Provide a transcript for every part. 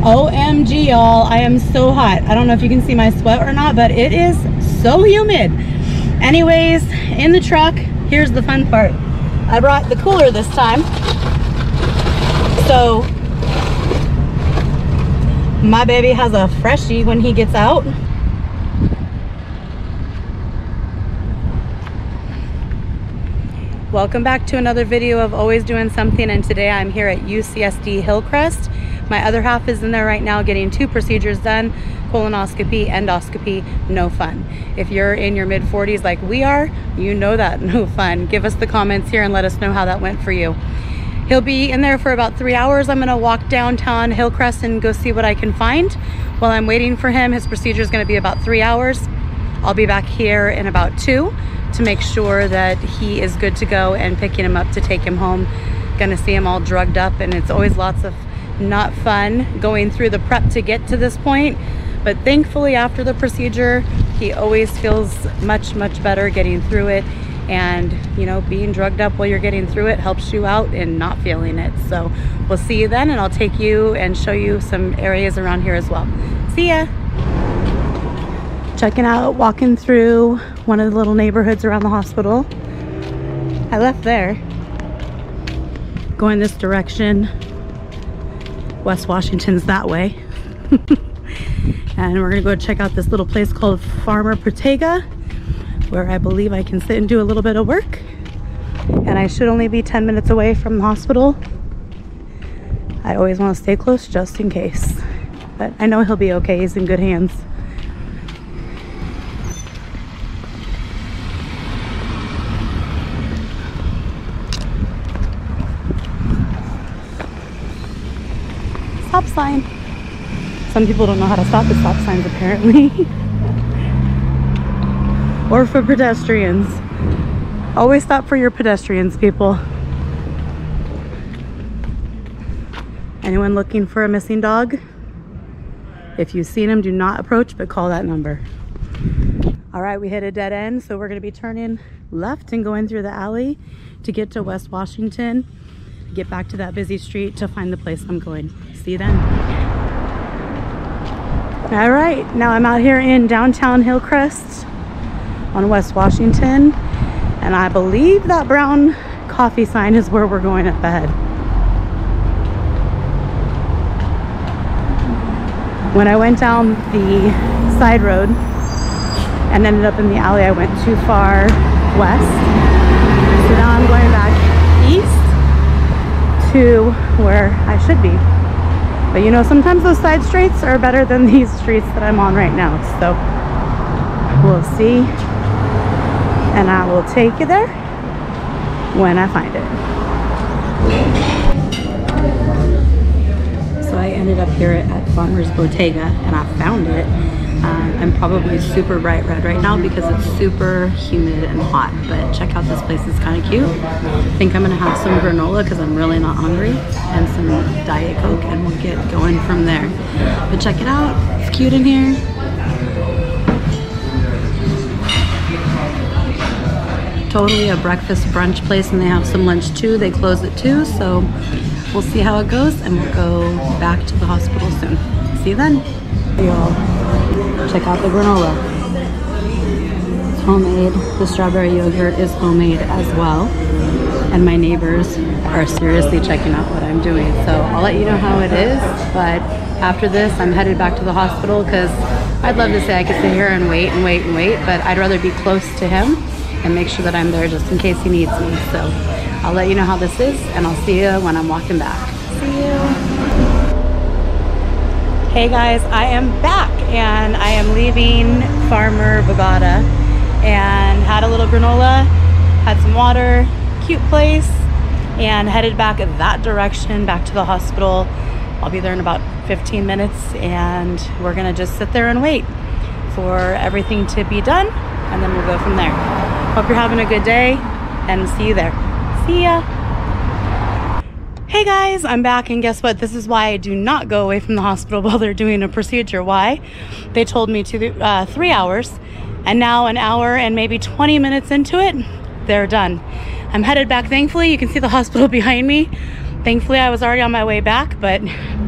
OMG, y'all. I am so hot. I don't know if you can see my sweat or not, but it is so humid. Anyways, in the truck, here's the fun part. I brought the cooler this time. So, my baby has a freshie when he gets out. Welcome back to another video of Always Doing Something and today I'm here at UCSD Hillcrest. My other half is in there right now getting two procedures done, colonoscopy, endoscopy, no fun. If you're in your mid 40s like we are, you know that, no fun. Give us the comments here and let us know how that went for you. He'll be in there for about three hours. I'm gonna walk downtown Hillcrest and go see what I can find. While I'm waiting for him, his procedure is gonna be about three hours. I'll be back here in about two to make sure that he is good to go and picking him up to take him home. Gonna see him all drugged up and it's always lots of not fun going through the prep to get to this point. But thankfully after the procedure, he always feels much, much better getting through it. And you know, being drugged up while you're getting through it helps you out in not feeling it. So we'll see you then and I'll take you and show you some areas around here as well. See ya checking out, walking through one of the little neighborhoods around the hospital. I left there, going this direction. West Washington's that way. and we're gonna go check out this little place called Farmer Bottega, where I believe I can sit and do a little bit of work. And I should only be 10 minutes away from the hospital. I always wanna stay close just in case. But I know he'll be okay, he's in good hands. Stop sign. Some people don't know how to stop at stop signs apparently. or for pedestrians. Always stop for your pedestrians, people. Anyone looking for a missing dog? If you've seen him, do not approach, but call that number. All right, we hit a dead end, so we're gonna be turning left and going through the alley to get to West Washington, get back to that busy street to find the place I'm going see you then. All right, now I'm out here in downtown Hillcrest on West Washington, and I believe that brown coffee sign is where we're going up ahead. When I went down the side road and ended up in the alley, I went too far west. So now I'm going back to where I should be. But you know, sometimes those side streets are better than these streets that I'm on right now. So we'll see. And I will take you there when I find it. So I ended up here at Farmer's Bottega and I found it um, I'm probably super bright red right now because it's super humid and hot, but check out this place, it's kind of cute. I think I'm gonna have some granola because I'm really not hungry and some Diet Coke and we'll get going from there. But check it out, it's cute in here. Totally a breakfast brunch place and they have some lunch too. They close at 2, so we'll see how it goes and we'll go back to the hospital soon. See you then. Y'all. Check out the granola. It's homemade. The strawberry yogurt is homemade as well. And my neighbors are seriously checking out what I'm doing. So I'll let you know how it is. But after this, I'm headed back to the hospital because I'd love to say I could sit here and wait and wait and wait, but I'd rather be close to him and make sure that I'm there just in case he needs me. So I'll let you know how this is and I'll see you when I'm walking back. See you. Hey guys, I am back and I am leaving Farmer Bottega and had a little granola, had some water, cute place, and headed back that direction, back to the hospital. I'll be there in about 15 minutes and we're gonna just sit there and wait for everything to be done and then we'll go from there. Hope you're having a good day and see you there. See ya. Hey guys, I'm back and guess what? This is why I do not go away from the hospital while they're doing a procedure. Why? They told me to uh, three hours and now an hour and maybe 20 minutes into it, they're done. I'm headed back, thankfully. You can see the hospital behind me. Thankfully, I was already on my way back, but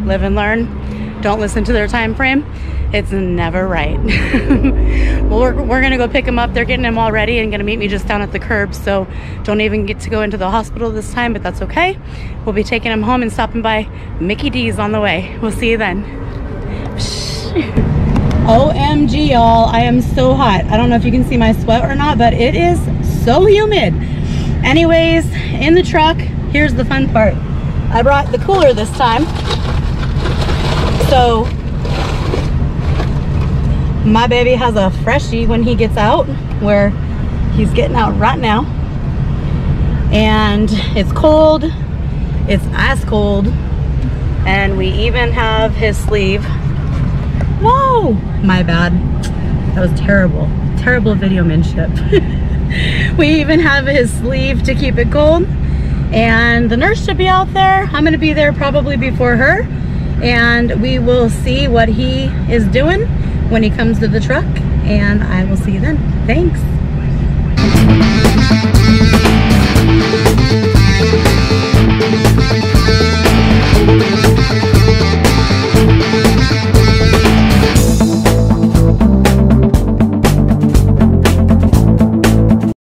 live and learn. don't listen to their time frame, it's never right. well, we're, we're gonna go pick him up. They're getting him all ready and gonna meet me just down at the curb. So don't even get to go into the hospital this time, but that's okay. We'll be taking him home and stopping by Mickey D's on the way. We'll see you then. OMG, y'all. I am so hot. I don't know if you can see my sweat or not, but it is so humid. Anyways, in the truck, here's the fun part. I brought the cooler this time. So my baby has a freshie when he gets out where he's getting out right now. And it's cold it's ice cold and we even have his sleeve. Whoa! My bad. That was terrible. Terrible video manship we even have his sleeve to keep it cold and the nurse should be out there. I'm gonna be there probably before her and we will see what he is doing when he comes to the truck and I will see you then. Thanks.